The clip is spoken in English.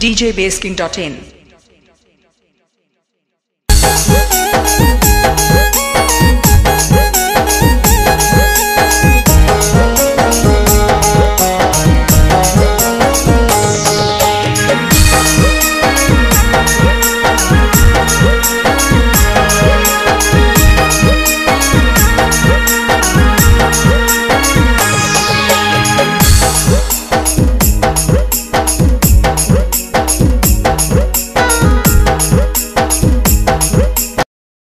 djbasking.in.